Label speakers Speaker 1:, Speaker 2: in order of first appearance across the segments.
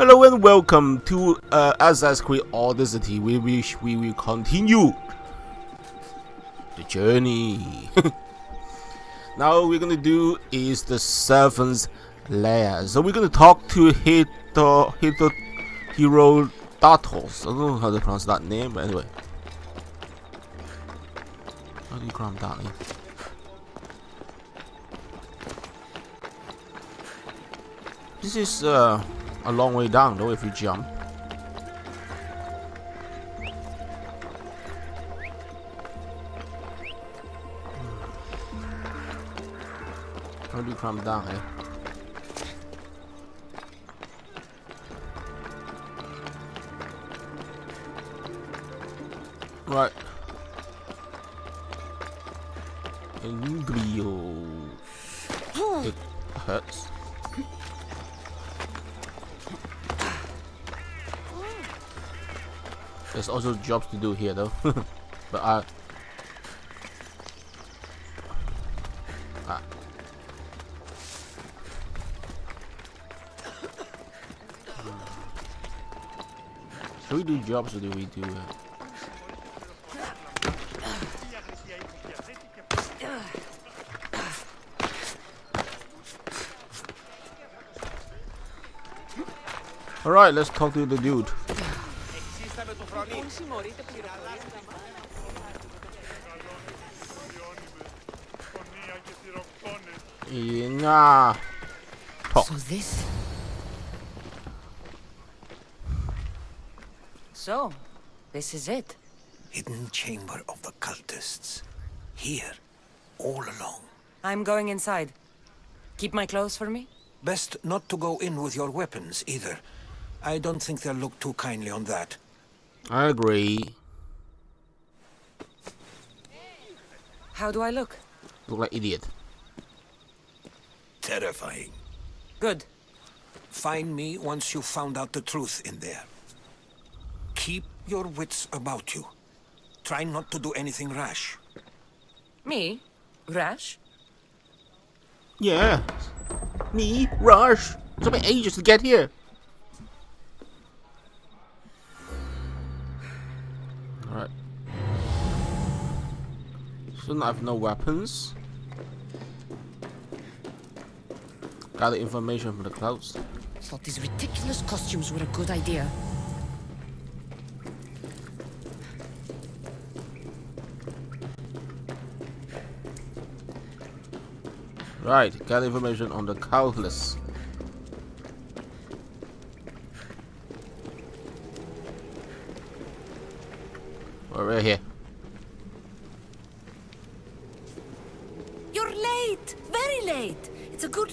Speaker 1: Hello and welcome to uh, Assassin's Creed Odyssey. We wish we will continue the journey. now we're gonna do is the Serpent's Lair. So we're gonna talk to Hito Hito Hero Datos. I don't know how to pronounce that name, but anyway. How do you pronounce that name? This is uh, a long way down though if you jump. How do you climb down, eh? Right. Also jobs to do here though. but I ah. Should we do jobs or do we do uh, Alright, let's talk to the dude. Yeah. Talk.
Speaker 2: So this. So, this is it.
Speaker 3: Hidden chamber of the cultists. Here, all along.
Speaker 2: I'm going inside. Keep my clothes for me?
Speaker 3: Best not to go in with your weapons, either. I don't think they'll look too kindly on that.
Speaker 1: I agree.
Speaker 2: How do I look?
Speaker 1: Look like idiot.
Speaker 3: Terrifying.
Speaker 2: Good.
Speaker 3: Find me once you've found out the truth in there. Keep your wits about you. Try not to do anything rash.
Speaker 2: Me? Rash?
Speaker 1: Yeah. Me, Rash? It took me ages to get here. I have no weapons? Gather information from the clouds.
Speaker 2: Thought these ridiculous costumes were a good idea.
Speaker 1: Right, gather information on the countless. We're right here.
Speaker 4: You're late! Very late!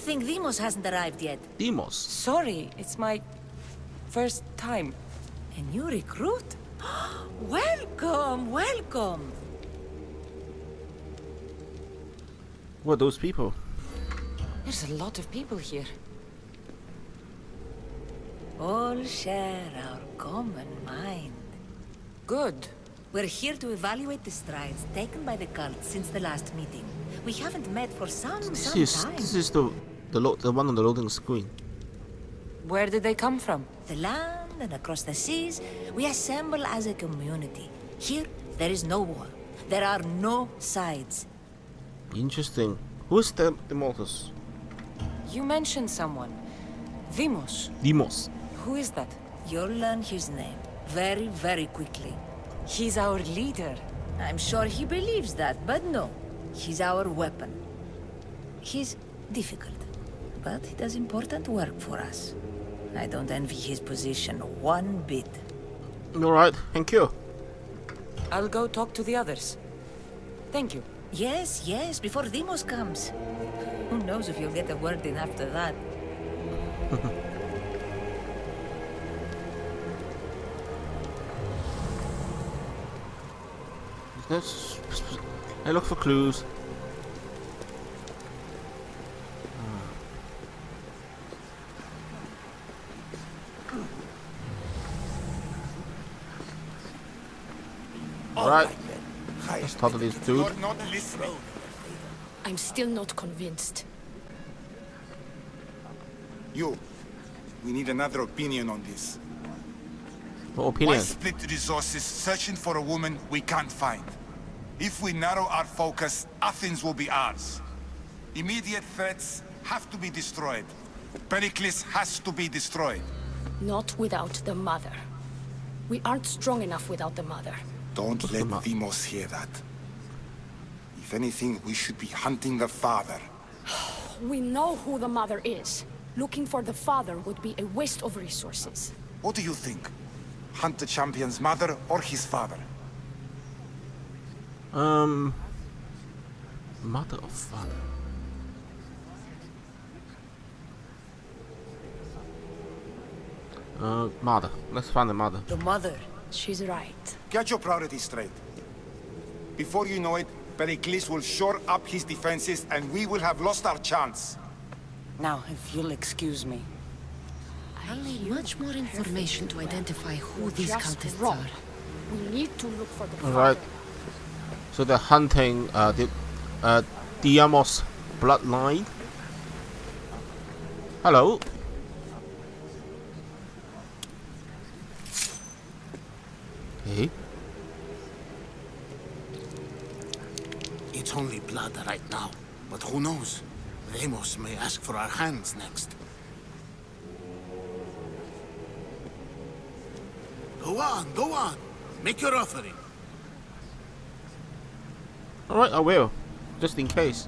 Speaker 4: It's a good thing Deimos hasn't arrived yet.
Speaker 1: Deimos.
Speaker 2: Sorry, it's my first time.
Speaker 4: A new recruit? welcome, welcome!
Speaker 1: What are those people?
Speaker 2: There's a lot of people here.
Speaker 4: All share our common mind.
Speaker 2: Good.
Speaker 4: We're here to evaluate the strides taken by the cult since the last meeting. We haven't met for some,
Speaker 1: This
Speaker 4: some
Speaker 1: is
Speaker 4: time.
Speaker 1: this is the the lo the one on the loading screen.
Speaker 2: Where did they come from?
Speaker 4: The land and across the seas, we assemble as a community. Here, there is no war. There are no sides.
Speaker 1: Interesting. Who's the Demotus?
Speaker 2: You mentioned someone. Vimos.
Speaker 1: Deimos.
Speaker 2: Who is that?
Speaker 4: You'll learn his name very, very quickly.
Speaker 2: He's our leader.
Speaker 4: I'm sure he believes that, but no. He's our weapon. He's difficult, but he does important work for us. I don't envy his position one bit.
Speaker 1: Alright, thank you.
Speaker 2: I'll go talk to the others. Thank you.
Speaker 4: Yes, yes, before Deimos comes. Who knows if you'll get a word in after that?
Speaker 1: Let's I look for clues. Alright, let's talk to this dude.
Speaker 5: Not.
Speaker 6: I'm still not convinced.
Speaker 5: You. We need another opinion on this.
Speaker 1: What
Speaker 5: Why
Speaker 1: opinion?
Speaker 5: split resources searching for a woman we can't find? If we narrow our focus, Athens will be ours. Immediate threats have to be destroyed. Pericles has to be destroyed.
Speaker 6: Not without the mother. We aren't strong enough without the mother.
Speaker 5: Don't let
Speaker 1: the ma-
Speaker 5: hear that. If anything, we should be hunting the father.
Speaker 6: We know who the mother is. Looking for the father would be a waste of resources.
Speaker 5: What do you think? Hunt the champion's mother or his father?
Speaker 1: Um, mother or father? Uh, mother. Let's find the mother.
Speaker 4: The mother.
Speaker 6: She's right.
Speaker 5: Get your priorities straight. Before you know it, Pericles will shore up his defenses and we will have lost our chance.
Speaker 2: Now, if you'll excuse me.
Speaker 7: I'll need much more information to identify who these cultists
Speaker 6: wrong.
Speaker 7: are.
Speaker 6: We need to look for the
Speaker 1: All
Speaker 6: father.
Speaker 1: right. So they're hunting uh, the uh, Deimos bloodline. Hello. Hey.
Speaker 8: It's only blood right now, but who knows? Ramos may ask for our hands next. Go on, go on. Make your offering.
Speaker 1: All right, I will, just in case.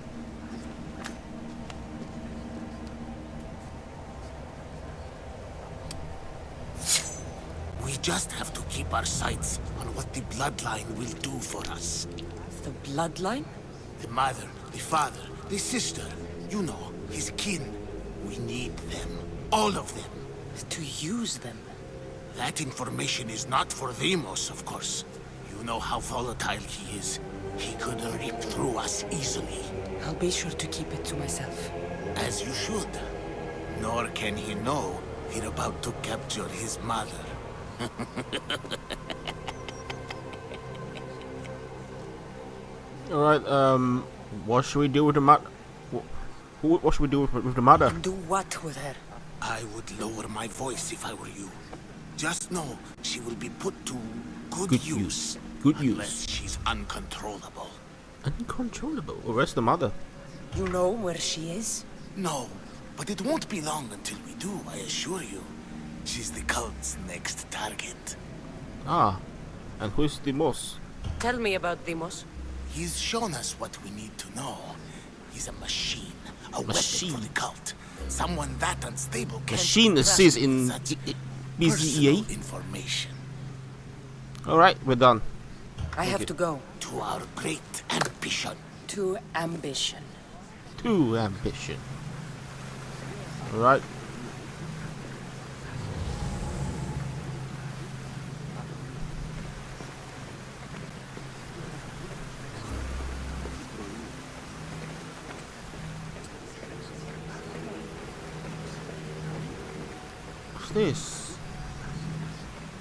Speaker 8: We just have to keep our sights on what the bloodline will do for us.
Speaker 2: The bloodline?
Speaker 8: The mother, the father, the sister, you know, his kin. We need them. All of them.
Speaker 2: To use them.
Speaker 8: That information is not for Deimos, of course. You know how volatile he is. He could rip through us easily.
Speaker 2: I'll be sure to keep it to myself.
Speaker 8: As you should. Nor can he know we're about to capture his mother.
Speaker 1: All right. Um, what should we do with the mother? What, what should we do with, with the mother?
Speaker 2: Do what with her?
Speaker 8: I would lower my voice if I were you. Just know she will be put to good,
Speaker 1: Good
Speaker 8: use.
Speaker 1: use. Good
Speaker 8: unless
Speaker 1: use.
Speaker 8: she's uncontrollable.
Speaker 1: Uncontrollable. Where's the mother?
Speaker 2: You know where she is?
Speaker 8: No, but it won't be long until we do, I assure you. She's the cult's next target.
Speaker 1: Ah, and who's the most?
Speaker 2: Tell me about Deimos.
Speaker 8: He's shown us what we need to know. He's a machine, a
Speaker 1: Machine.
Speaker 8: weapon for the cult. Someone that unstable can't
Speaker 1: Machine
Speaker 8: be
Speaker 1: says in
Speaker 8: with such
Speaker 1: I- I-
Speaker 8: personal
Speaker 1: BZEA.
Speaker 8: information
Speaker 1: All right, we're done.
Speaker 2: I have
Speaker 1: you.
Speaker 2: to go.
Speaker 8: to our great ambition.
Speaker 2: To ambition.
Speaker 1: To ambition. All This?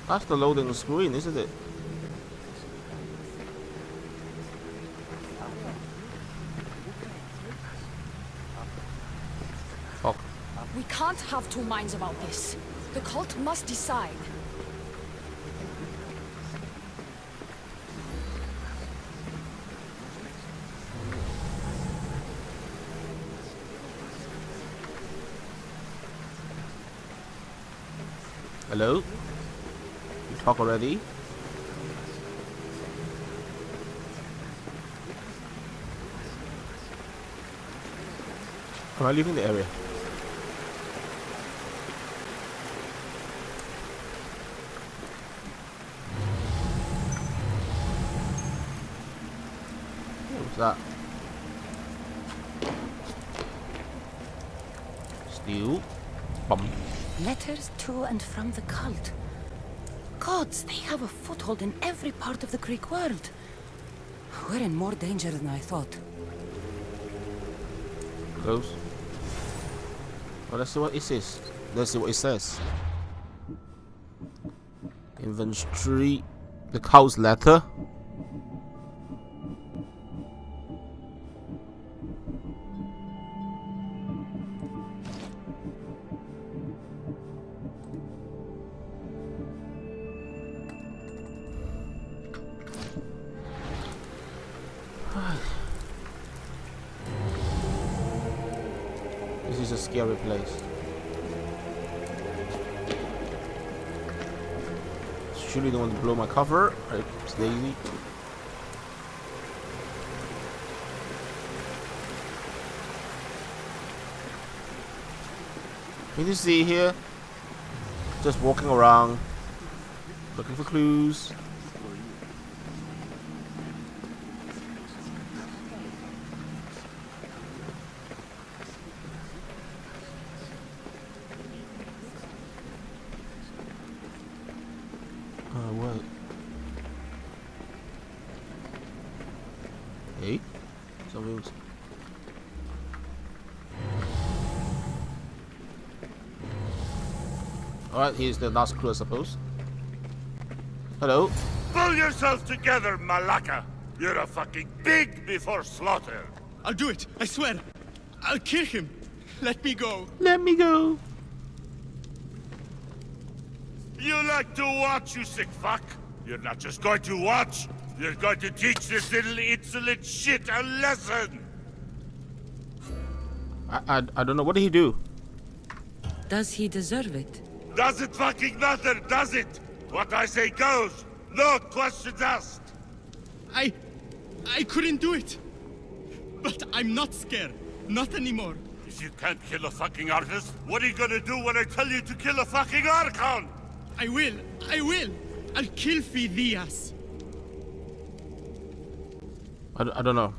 Speaker 1: That's the loading screen, isn't it? Oh,
Speaker 6: We can't have two minds about this. The cult must decide.
Speaker 1: Hello? You talk already? Am I leaving the area? What was that? Steel. Bum.
Speaker 4: Letters to and from the cult. Gods, they have a foothold in every part of the Greek world.
Speaker 2: We're in more danger than I thought.
Speaker 1: Close. Well, let's see what it says. Let's see what it says. Inventory. The cow's letter. Surely don't want to blow my cover. It's lazy. Can you see here? Just walking around, looking for clues. Uh, what? Hey? Something's... Alright, here's the last clue, I suppose. Hello?
Speaker 9: Pull yourself together, Malaka! You're a fucking pig before slaughter!
Speaker 10: I'll do it, I swear. I'll kill him. Let me go.
Speaker 1: Let me go!
Speaker 9: You like to watch, you sick fuck! You're not just going to watch, you're going to teach this little insolent shit a lesson!
Speaker 1: I, I, I don't know. What did he do?
Speaker 2: Does he deserve it?
Speaker 9: Does it fucking matter, does it? What I say goes! No questions asked!
Speaker 10: I... I couldn't do it. But I'm not scared. Not anymore.
Speaker 9: If you can't kill a fucking artist, what are you gonna do when I tell you to kill a fucking Archon?
Speaker 10: I will. I will. I'll kill Phidias.
Speaker 1: I don't know.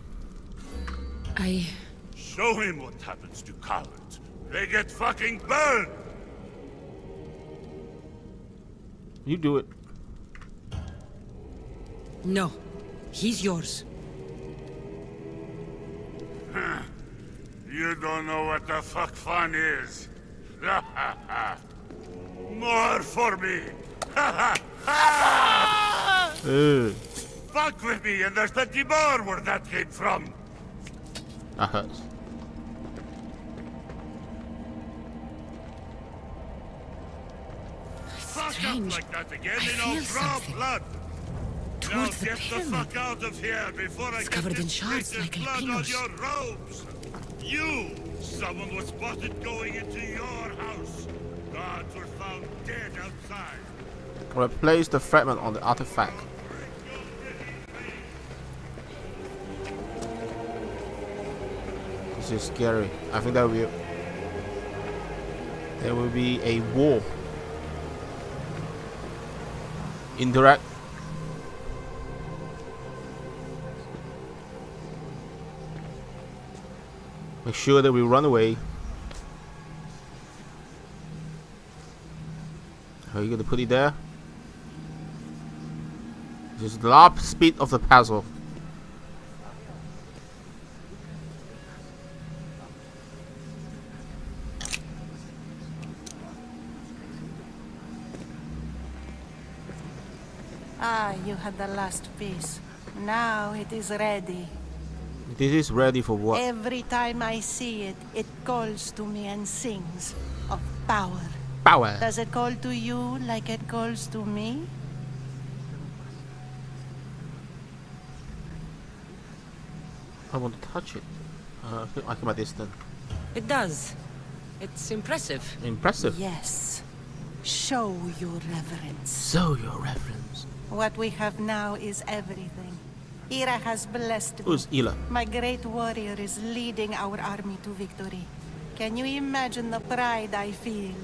Speaker 2: I...
Speaker 9: Show him what happens to cowards. They get fucking burned!
Speaker 1: You do it.
Speaker 2: No. He's yours.
Speaker 9: You don't know what the fuck fun is. More for me!
Speaker 1: Ugh. Eh.
Speaker 9: Fuck with me, and there's plenty more where that came from.
Speaker 1: That hurts.
Speaker 2: Strange.
Speaker 9: like that again,
Speaker 2: I
Speaker 9: and
Speaker 2: feel
Speaker 9: draw
Speaker 2: something.
Speaker 9: blood. Now
Speaker 2: Towards the
Speaker 9: get the
Speaker 2: pyramid.
Speaker 9: fuck out of here before I
Speaker 2: It's
Speaker 9: get
Speaker 2: covered in
Speaker 9: this
Speaker 2: shards
Speaker 9: traitor's
Speaker 2: like
Speaker 9: blood on
Speaker 2: alpinos.
Speaker 9: your robes. You! Someone was spotted going into your house. Gods were found dead outside.
Speaker 1: Replace the fragment on the artifact. This is scary. I think that will be. There will be a war. Interact. Make sure that we run away. Are you gonna put it there? Is the last speed of the puzzle.
Speaker 11: Ah, you had the last piece. Now it is ready.
Speaker 1: This is ready for what?
Speaker 11: Every time I see it, it calls to me and sings of power.
Speaker 1: Power.
Speaker 11: Does it call to you like it calls to me?
Speaker 1: I want to touch it. Uh, I keep my distance.
Speaker 2: It does. It's impressive.
Speaker 1: Impressive.
Speaker 11: Yes. Show your reverence.
Speaker 1: Show your reference.
Speaker 11: What we have now is everything. Ira has blessed me.
Speaker 1: Who's Ila?
Speaker 11: My great warrior is leading our army to victory. Can you imagine the pride I feel?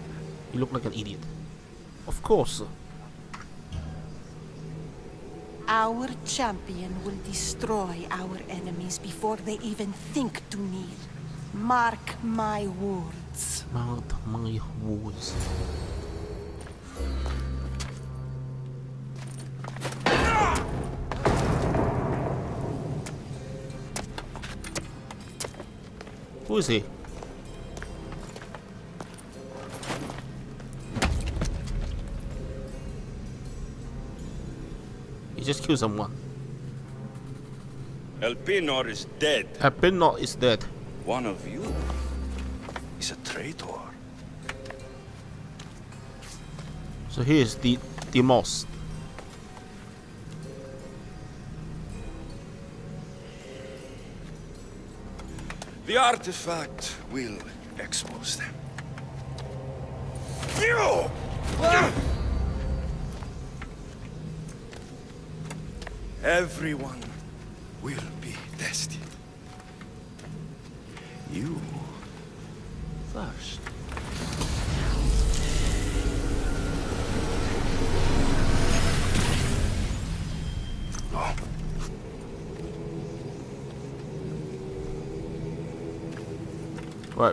Speaker 1: You look like an idiot. Of course.
Speaker 11: Our champion will destroy our enemies before they even think to kneel. Mark my words.
Speaker 1: Mark my words. Who is he? He just killed someone.
Speaker 12: Elpenor is dead.
Speaker 1: Abinot is dead.
Speaker 12: One of you is a traitor.
Speaker 1: So here is the Deimos.
Speaker 12: The artifact will Expose them.
Speaker 3: You!
Speaker 12: Everyone will be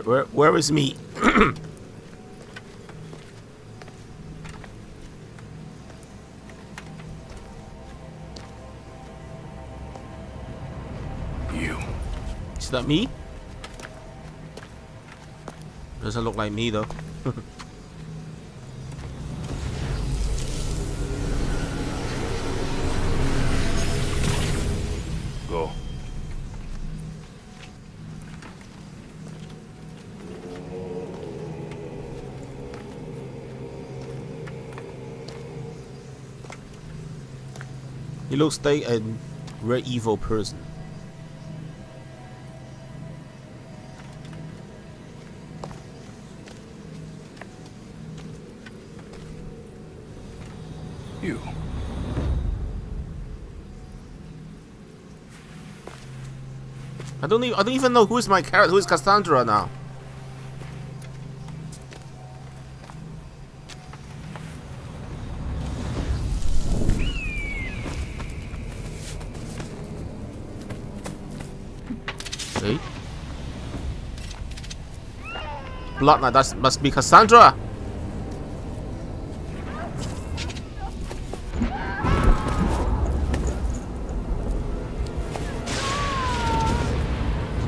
Speaker 1: Where, where, where is me?
Speaker 12: You.
Speaker 1: Is that me? Doesn't look like me though. He looks like a very evil person.
Speaker 12: You.
Speaker 1: I don't even I don't even know who is my character. Who is Cassandra now? See? Blood Knight, that must be Cassandra.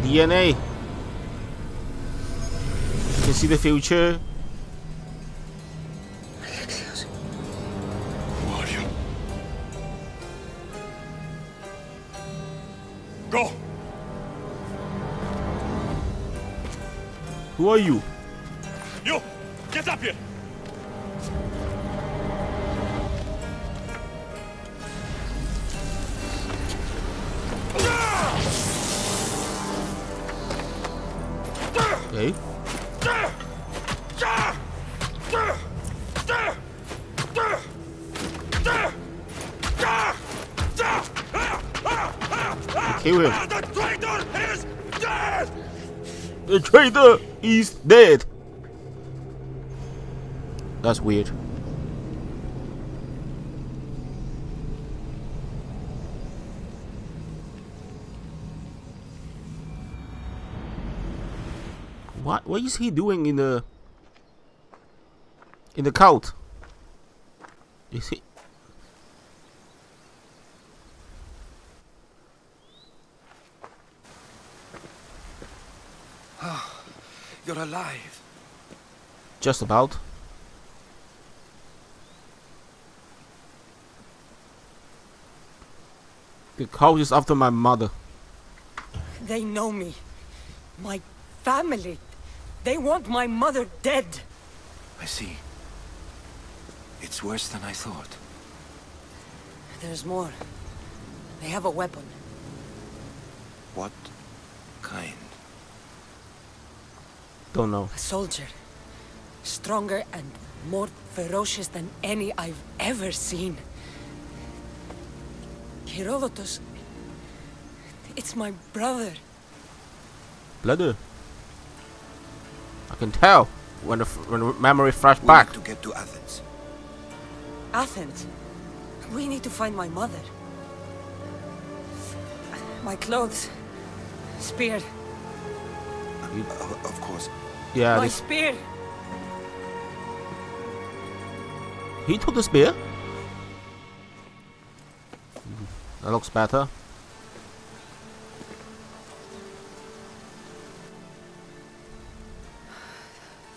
Speaker 1: DNA. You can see the future.
Speaker 12: Who are you? Go!
Speaker 1: Who are? You! Kill him.
Speaker 9: The traitor is dead!
Speaker 1: The traitor is dead. That's weird. What what is he doing in the in the cult? Is he
Speaker 3: You're alive.
Speaker 1: just about? The cult is after my mother.
Speaker 2: They know me. My family. They want my mother dead.
Speaker 3: I see. It's worse than I thought.
Speaker 2: There's more. They have a weapon.
Speaker 3: What kind?
Speaker 1: Don't know.
Speaker 2: A soldier. Stronger and more ferocious than any I've ever seen. Herodotus. It's my brother.
Speaker 1: Bloody. I can tell when the f- when the memory flashed
Speaker 3: We
Speaker 1: back.
Speaker 3: to get to Athens.
Speaker 2: Athens. We need to find my mother. My clothes. Spear.
Speaker 3: Of, of course.
Speaker 1: Yeah,
Speaker 2: my
Speaker 1: this,
Speaker 2: spear.
Speaker 1: he took the spear. That looks better.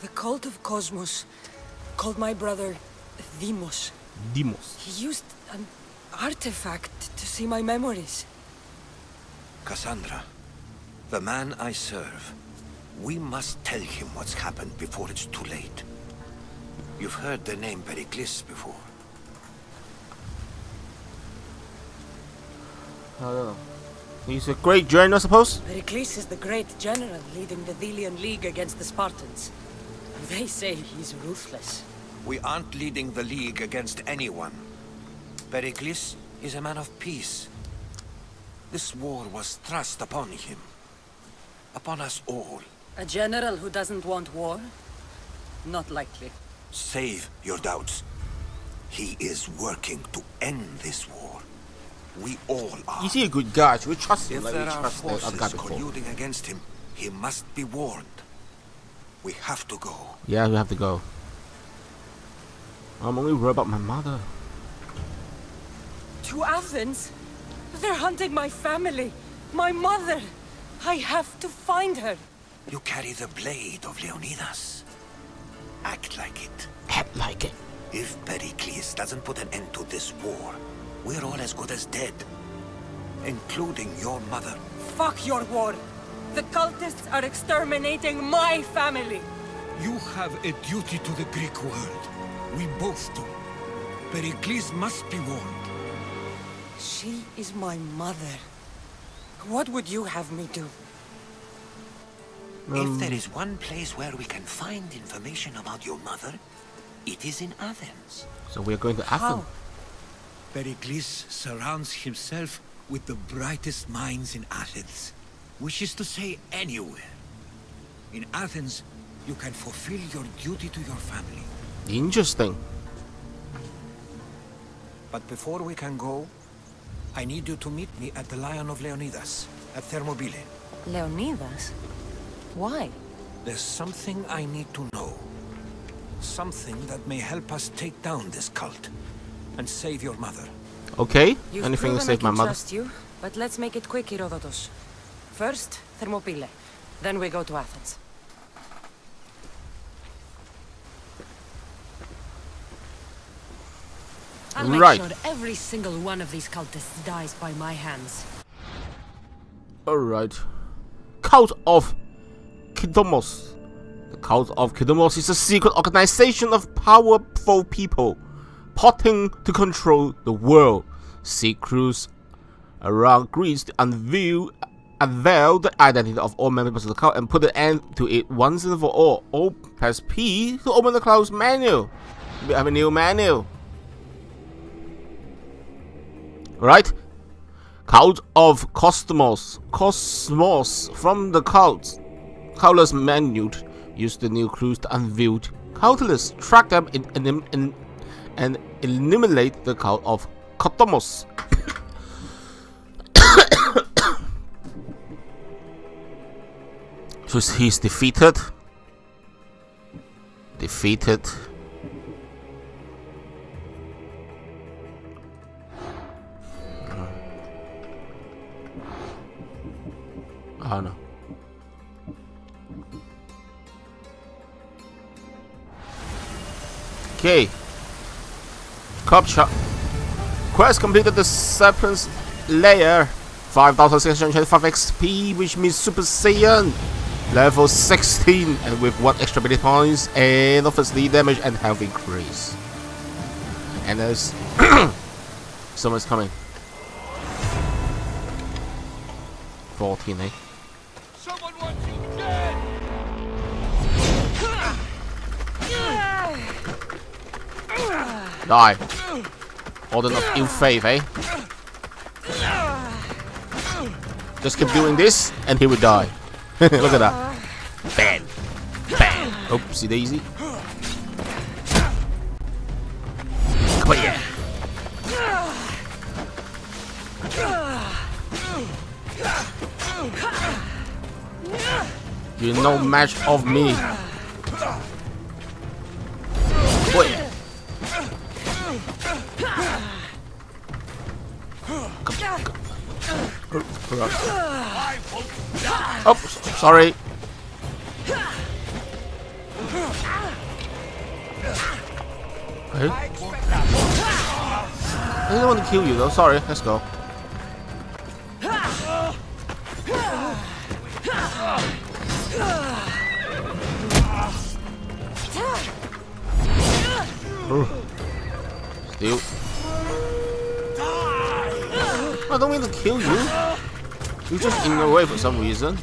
Speaker 2: The cult of Cosmos called my brother Deimos.
Speaker 1: Demos.
Speaker 2: He used an artifact to see my memories.
Speaker 3: Cassandra, the man I serve, we must tell him what's happened before it's too late. You've heard the name Pericles before.
Speaker 1: I. He's a great general, I suppose.
Speaker 2: Pericles is the great general leading the Delian League against the Spartans. They say he's ruthless.
Speaker 3: We aren't leading the League against anyone. Pericles is a man of peace. This war was thrust upon him. Upon us all.
Speaker 2: A general who doesn't want war? Not likely.
Speaker 3: Save your doubts. He is working to end this war. We all are.
Speaker 1: Is he a good guy? Should we trust him
Speaker 3: If
Speaker 1: like we
Speaker 3: there are
Speaker 1: trust the other guy
Speaker 3: forces
Speaker 1: before?
Speaker 3: colluding against him, he must be warned. We have to go.
Speaker 1: Yeah, we have to go. I'm only worried about my mother.
Speaker 2: To Athens? They're hunting my family. My mother. I have to find her.
Speaker 3: You carry the blade of Leonidas. Act like it.
Speaker 1: Act like it.
Speaker 3: If Pericles doesn't put an end to this war, we're all as good as dead. Including your mother.
Speaker 2: Fuck your war. The cultists are exterminating my family.
Speaker 3: You have a duty to the Greek world. We both do. Pericles must be warned.
Speaker 2: She is my mother. What would you have me do?
Speaker 3: If um, there is one place where we can find information about your mother, it is in Athens.
Speaker 1: So we're going to Athens.
Speaker 3: Pericles surrounds himself with the brightest minds in Athens. Which is to say, anywhere. In Athens, you can fulfill your duty to your family.
Speaker 1: Interesting.
Speaker 3: But before we can go, I need you to meet me at the Lion of Leonidas, at Thermopylae.
Speaker 2: Leonidas? Why?
Speaker 3: There's something I need to know. Something that may help us take down this cult and save your mother.
Speaker 1: Okay.
Speaker 2: You've
Speaker 1: Anything to
Speaker 2: proven
Speaker 1: save
Speaker 2: I
Speaker 1: my
Speaker 2: can
Speaker 1: mother.
Speaker 2: trust you, but let's make it quick, Herodotus. First, Thermopylae. Then we go to Athens.
Speaker 7: I'll make
Speaker 1: Right.
Speaker 7: sure every single one of these cultists dies by my hands.
Speaker 1: Alright. Cult of Kidamos. The Cult of Kidamos is a secret organization of powerful people plotting to control the world. Secrets around Greece to unveil, unveil the identity of all members of the cult and put an end to it once and for all. O press P to open the cloud's menu. We have a new menu. Right? Cult of Cosmos. Cosmos from the cult. Cultists menu use the new clues to unveil cultists. Track them in, and eliminate the cult of Cosmos. so he's defeated. Defeated. Oh no. Okay. Capture. Quest completed the Serpent's Lair. 5625 XP, which means Super Saiyan. Level 16, and with 1 extra ability points, and obviously damage and health increase. And there's. Someone's coming. 14, eh? Die. Order of ill faith, eh? Just keep doing this, and he will die. Look at that. Bang. Bang. Oopsie daisy. Here. You're no match of me. Sorry. Hey. I didn't want to kill you though. Sorry. Let's go. Still. I don't mean to kill you. You're just in the way for some reason.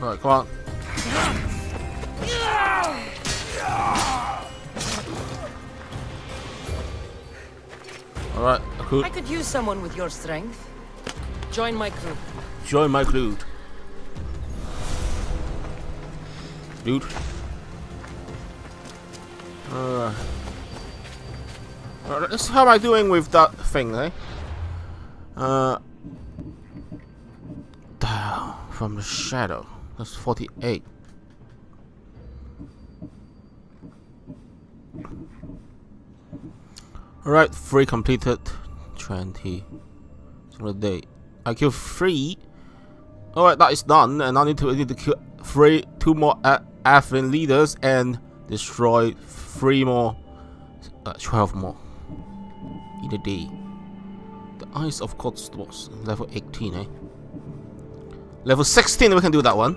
Speaker 1: Alright, come on. Alright, I could
Speaker 2: I could use someone with your strength. Join my crew.
Speaker 1: join my crew. Dude. Uh, let's see how am I doing with that thing, eh? Uh, from the shadow. That's 48. Alright, three completed. 20. Single day. I kill three. Alright, that is done. And I need to I need to kill three, two more Athen leaders and destroy three more, uh, 12 more in a day. The Eyes of Cosmos, level 18, eh? Level 16, we can do that one.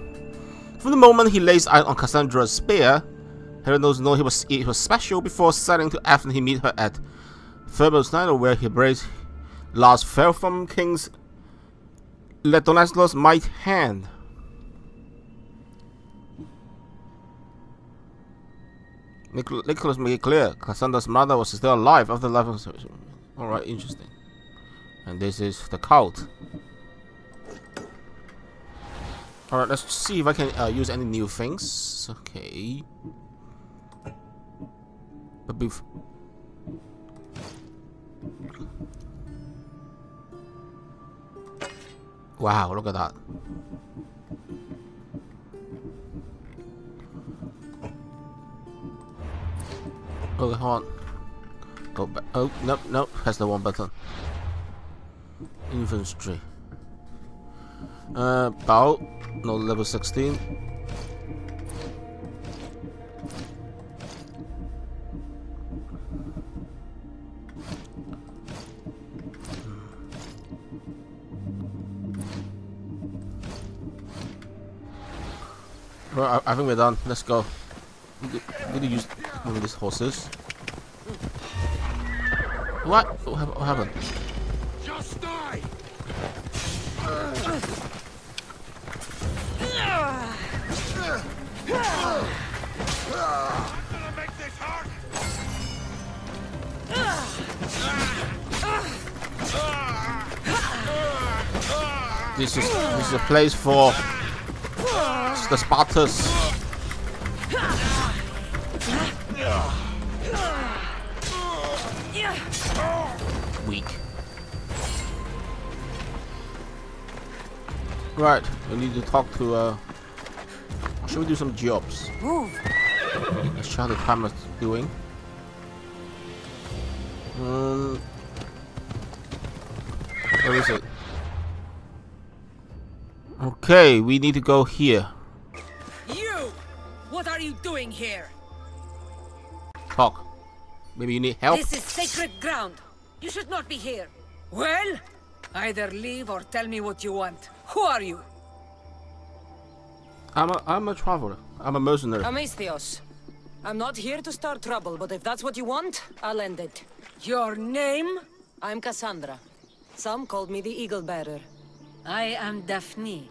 Speaker 1: From the moment he lays eyes on Cassandra's spear, Heronos know he was he was special before sailing to Athens. He meet her at Thermos Nilo, where he braced last fell from King's Letonaslus' might hand. Nicholas made it clear Cassandra's mother was still alive after life was. Alright, interesting. And this is the cult. Alright, let's see if I can uh, use any new things. Okay. But bef- Wow, look at that. Okay, hold on. Go back. Oh, nope, nope. That's the one button. Infantry. Uh, Bao. No, level 16. Right, I, I think we're done. Let's go. I'm gonna use one of these horses. What? What,
Speaker 3: Just die!
Speaker 1: This is this is a place for the Spartans. Right, we need to talk to. Uh, should we do some jobs?
Speaker 2: Move.
Speaker 1: Let's how the timer's doing. Um, where is it? Okay, we need to go here.
Speaker 2: You! What are you doing here?
Speaker 1: Talk. Maybe you need help.
Speaker 2: This is sacred ground. You should not be here. Well, either leave or tell me what you want. Who are you?
Speaker 1: I'm a I'm a traveler. I'm a mercenary.
Speaker 2: Amistios. I'm not here to start trouble, but if that's what you want, I'll end it. Your name? I'm Cassandra. Some called me the Eagle Bearer.
Speaker 4: I am Daphne,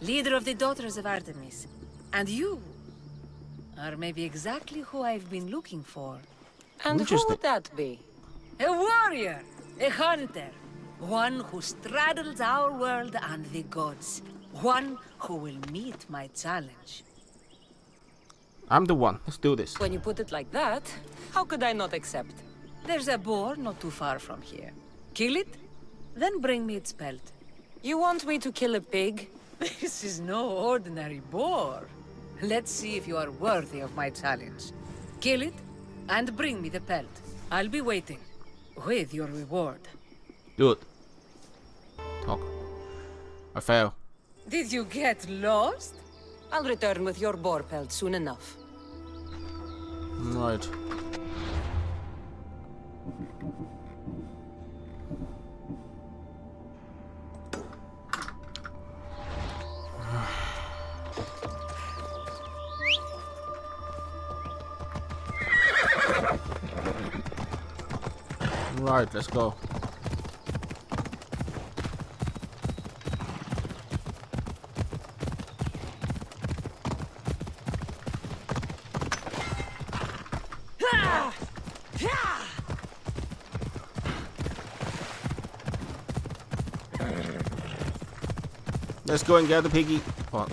Speaker 4: leader of the Daughters of Artemis. And you are maybe exactly who I've been looking for.
Speaker 2: And who would that be?
Speaker 4: A warrior, a hunter, one who straddles our world and the gods, one who will meet my challenge.
Speaker 1: I'm the one. Let's do this.
Speaker 2: When you put it like that, how could I not accept?
Speaker 4: There's a boar not too far from here. Kill it, then bring me its pelt.
Speaker 2: You want me to kill a pig?
Speaker 4: This is no ordinary boar. Let's see if you are worthy of my challenge. Kill it, and bring me the pelt. I'll be waiting, with your reward.
Speaker 1: Good. I fail.
Speaker 4: Did you get lost?
Speaker 2: I'll return with your boar pelt soon enough.
Speaker 1: Right. right, let's go. Let's go and get the piggy. Oh.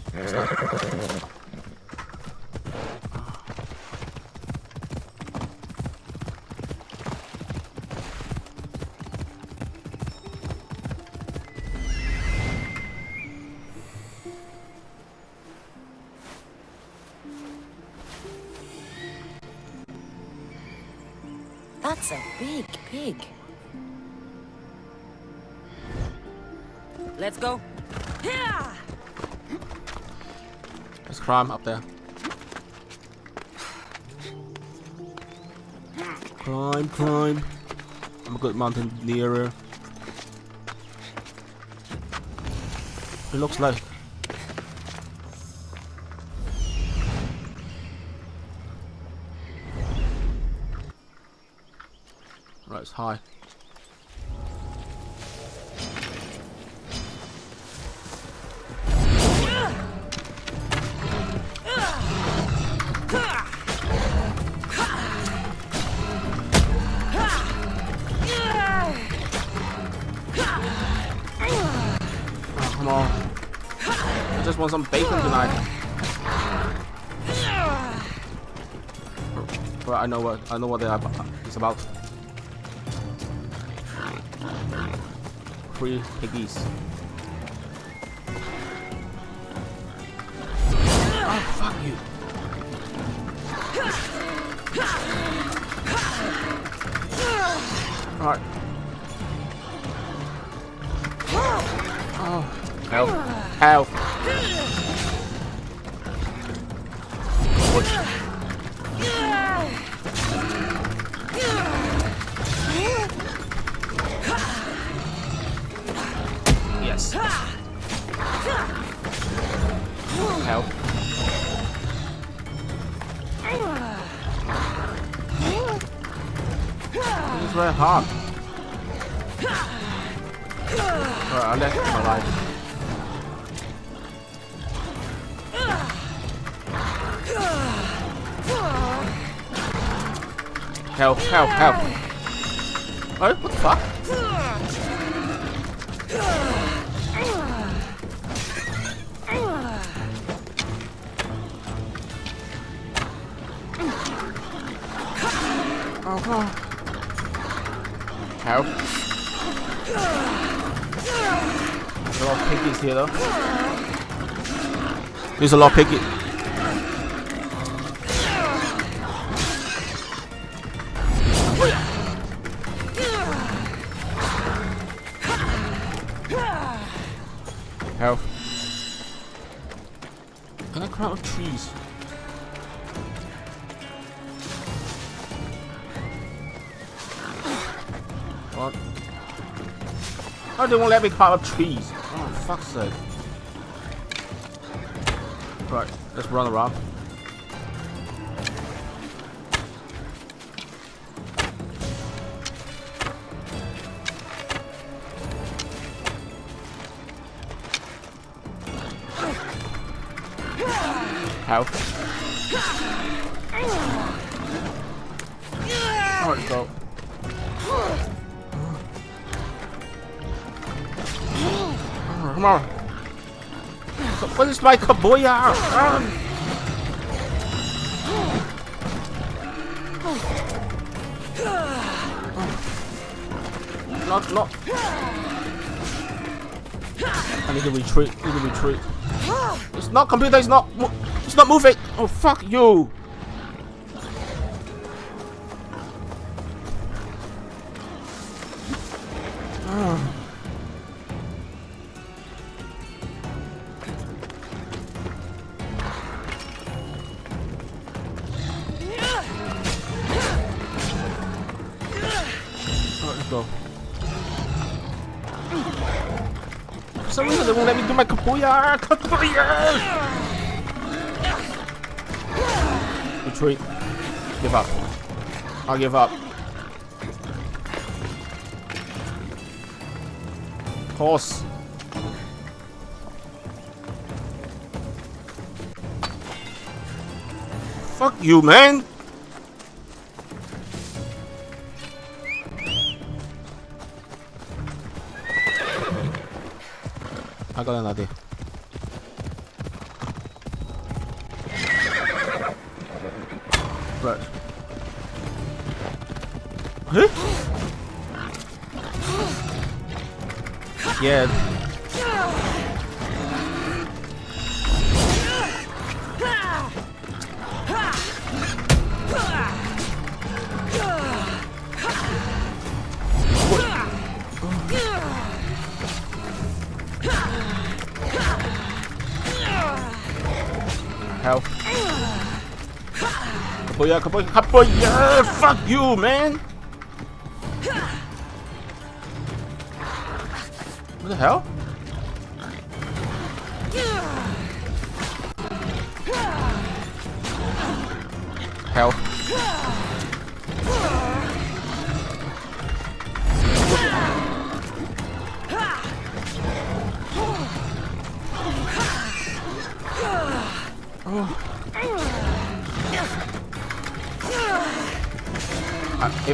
Speaker 2: That's a big pig. Let's go.
Speaker 1: Let's climb up there. Climb, climb. I'm a good mountaineer. It looks like. I know what I know what they are, it's about. Three piggies. There's a lot of piggy. Help. Can I climb up trees? What? Oh, they won't let me climb up trees. Oh, fuck's sake. Right, let's run around. How? My kaboya? Not, not. I need to retreat. I need to retreat. It's not computer. It's not. It's not moving. Oh fuck you. For some reason, they won't let me do my Kapuya! Kapuya! Retreat. Give up. I'll give up. Horse. Fuck you, man! I got an idea. Right. Huh? Yeah. Kaboya, kaboya, kaboya! Fuck you, man! What the? Hell.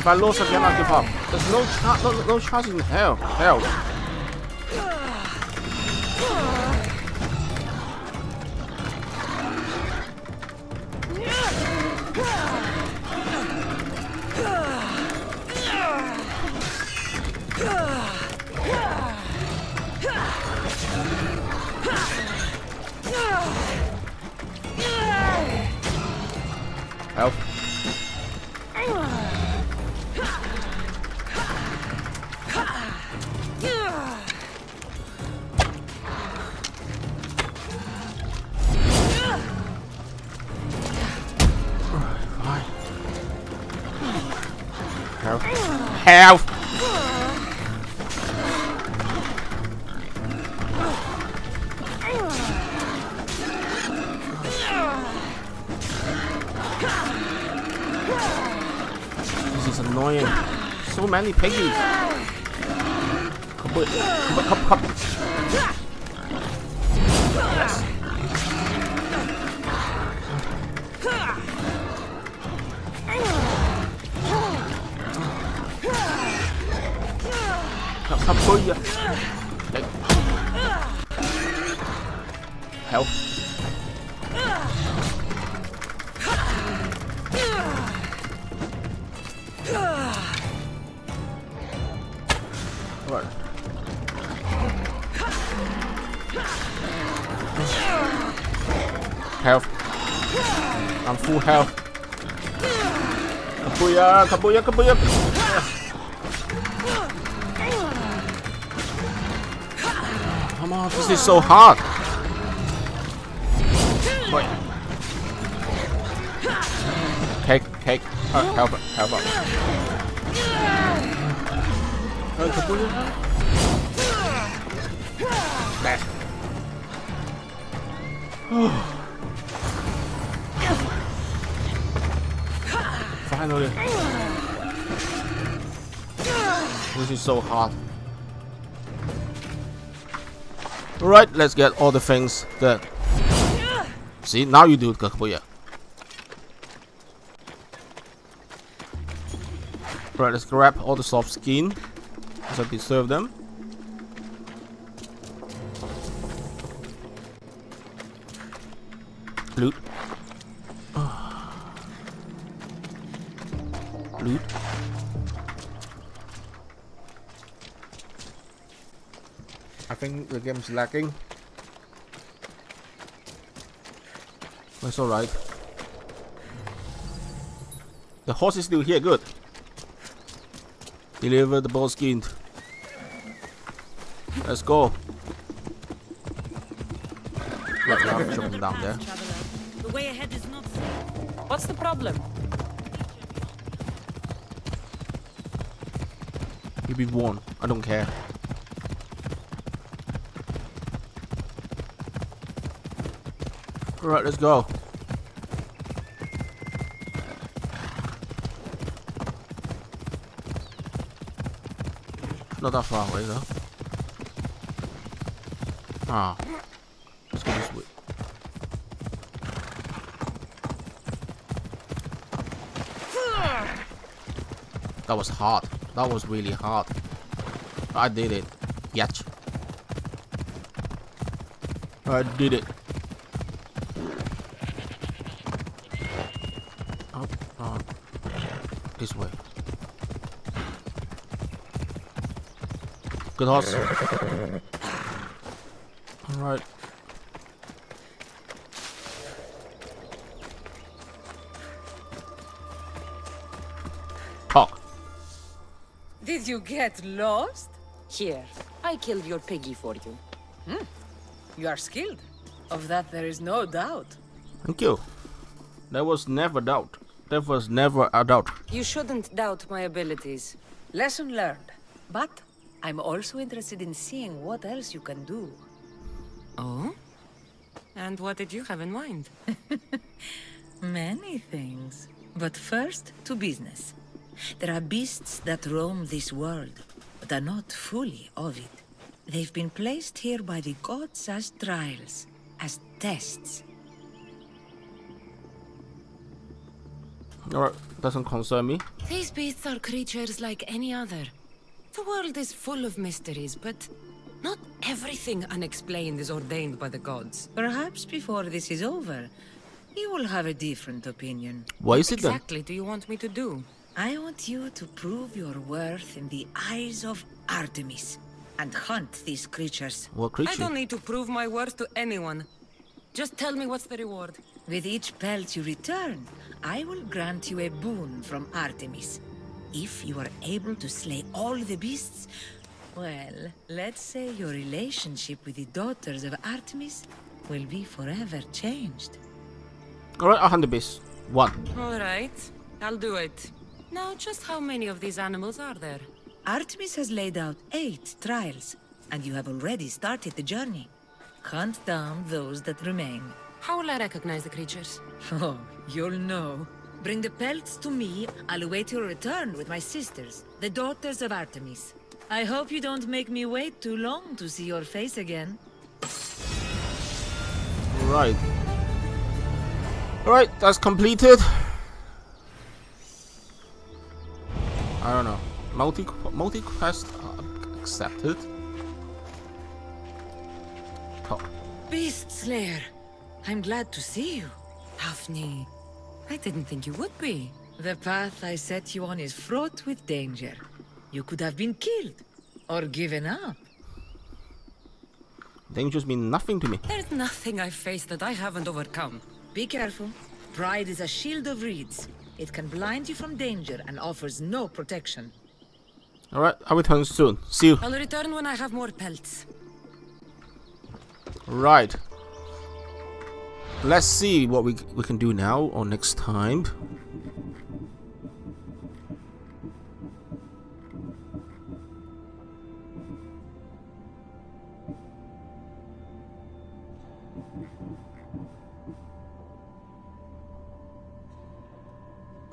Speaker 1: If I lose again, I'll give up. There's no chance, no, no chance in hell. Hell. Like. Help. Health. I'm full health. Kabuya, kabuya, kabuya. Is so hard. Wait. Cake, cake. Uh, help, help. Kabuya. Finally. This is so hard. Alright, let's get all the things that... See, now you do it, Kakuya. Right, let's grab all the soft skin. As I deserve them. Loot. Loot. I think the game's lacking. That's alright. The horse is still here, good. Deliver the ball skin. Let's go. Right, now I'm chopping down there.
Speaker 2: The way ahead is not safe. What's the problem?
Speaker 1: You've been warned. I don't care. Alright, let's go. Not that far away though. Ah. Let's go this way. That was hard. That was really hard. I did it. Yet. I did it. Up, oh, this way. Good horse. Alright. Talk.
Speaker 4: Did you get lost?
Speaker 2: Here, I killed your piggy for you.
Speaker 4: Hmm. You are skilled. Of that there is no doubt.
Speaker 1: Thank you. There was never doubt. There was never a doubt.
Speaker 2: You shouldn't doubt my abilities.
Speaker 4: Lesson learned. But I'm also interested in seeing what else you can do.
Speaker 2: Oh? And what did you have in mind?
Speaker 4: Many things. But first, to business. There are beasts that roam this world, but are not fully of it. They've been placed here by the gods as trials, as tests.
Speaker 1: Alright, doesn't concern me.
Speaker 7: These beasts are creatures like any other.
Speaker 2: The world is full of mysteries, but not everything unexplained is ordained by the gods.
Speaker 4: Perhaps before this is over, you will have a different opinion.
Speaker 1: What is it then?
Speaker 2: exactly do you want me to do?
Speaker 4: I want you to prove your worth in the eyes of Artemis and hunt these creatures.
Speaker 1: What
Speaker 2: I don't need to prove my worth to anyone. Just tell me what's the reward.
Speaker 4: With each pelt you return, I will grant you a boon from Artemis. If you are able to slay all the beasts, well, let's say your relationship with the daughters of Artemis will be forever changed.
Speaker 1: Alright, I'll hunt the beast. One.
Speaker 2: All right, I'll do it. Now, just how many of these animals are there?
Speaker 4: Artemis has laid out eight trials, and you have already started the journey. Hunt down those that remain.
Speaker 2: How will I recognize the creatures?
Speaker 4: Oh, you'll know. Bring the pelts to me. I'll await your return with my sisters, the daughters of Artemis. I hope you don't make me wait too long to see your face again.
Speaker 1: Right. Alright, that's completed. I don't know. Multi multi quest uh, accepted. Talk.
Speaker 4: Beast Slayer, I'm glad to see you.
Speaker 2: Daphne, I didn't think you would be.
Speaker 4: The path I set you on is fraught with danger. You could have been killed, or given up.
Speaker 1: Dangers mean nothing to me.
Speaker 2: There's nothing I've faced that I haven't overcome.
Speaker 4: Be careful. Pride is a shield of reeds. It can blind you from danger and offers no protection.
Speaker 1: Alright, I'll return soon. See you.
Speaker 2: I'll return when I have more pelts.
Speaker 1: Right. Let's see what we we can do now or next time.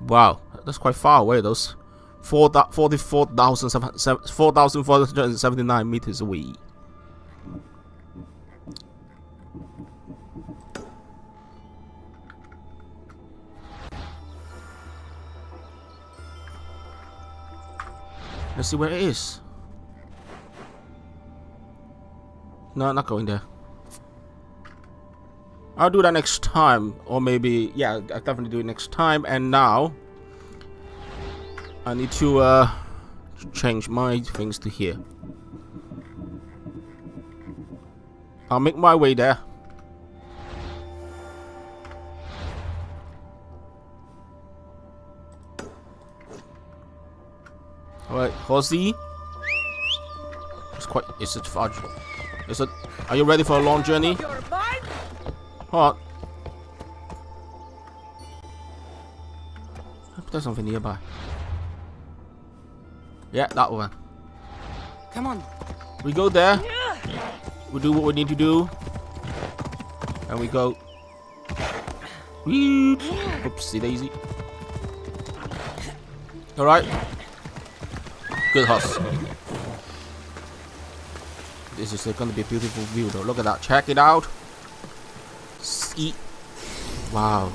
Speaker 1: Wow, that's quite far away. Those 44,479 meters away. Let's see where it is. No, not going there. I'll do that next time, or maybe yeah, I'll definitely do it next time. And now, I need to uh, change my things to here. I'll make my way there. Alright, Horsey. It's quite. It's a fudge. Is it? Are you ready for a long journey? On. There's something nearby. Yeah, that one.
Speaker 2: Come on.
Speaker 1: We go there. We do what we need to do. And we go. Whee! Oopsie daisy. Alright. Good horse. This is gonna be a beautiful view though. Look at that. Check it out. See. Wow.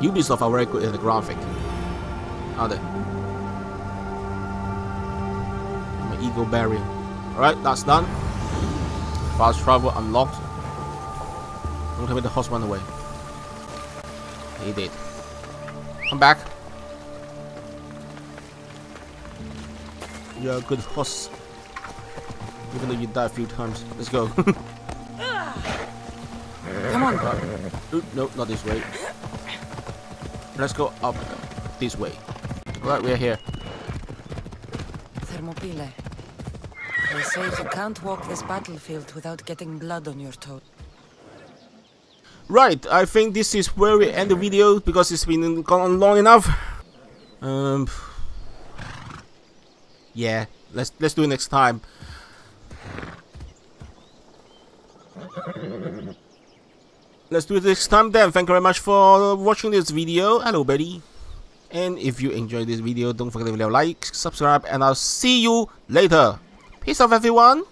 Speaker 1: Ubisoft are very good in the graphic. Are they? My ego barrier. Alright, that's done. Fast travel unlocked. Don't tell me the horse run away. He did. Come back. You're a good horse. Even though you die a few times. Let's go.
Speaker 2: Come on.
Speaker 1: Oop, no, not this way. Let's go up this way. Right, we're here.
Speaker 2: Thermopylae. They say you can't walk this battlefield without getting blood on your toe.
Speaker 1: Right, I think this is where we end the video because it's been gone on long enough. Um, yeah, let's let's do it next time. Let's do it next time then. Thank you very much for watching this video. Hello, buddy. And if you enjoyed this video, don't forget to leave a like, subscribe, and I'll see you later. Peace out, everyone.